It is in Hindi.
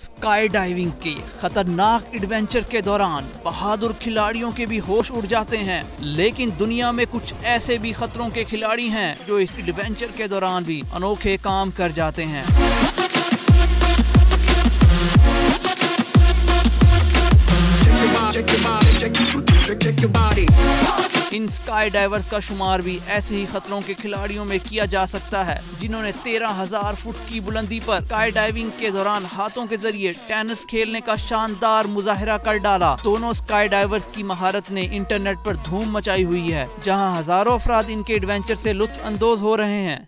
स्काई डाइविंग के खतरनाक एडवेंचर के दौरान बहादुर खिलाड़ियों के भी होश उड़ जाते हैं, लेकिन दुनिया में कुछ ऐसे भी खतरों के खिलाड़ी हैं जो इस एडवेंचर के दौरान भी अनोखे काम कर जाते हैं। इन स्काई डाइवर्स का शुमार भी ऐसे ही खतरों के खिलाड़ियों में किया जा सकता है, जिन्होंने तेरह हज़ार फुट की बुलंदी पर स्काई डाइविंग के दौरान हाथों के ज़रिए टेनिस खेलने का शानदार मुजाहरा कर डाला। दोनों स्काई डाइवर्स की महारत ने इंटरनेट पर धूम मचाई हुई है, जहाँ हज़ारों अफराद इनके एडवेंचर से लुत्फ अंदोज हो रहे हैं।